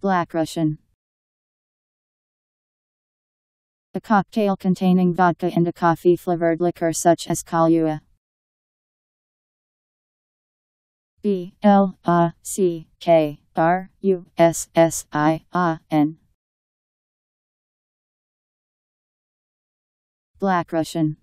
Black Russian. A cocktail containing vodka and a coffee flavored liquor such as Kahlua. B L A C K R U S S I A N. Black Russian.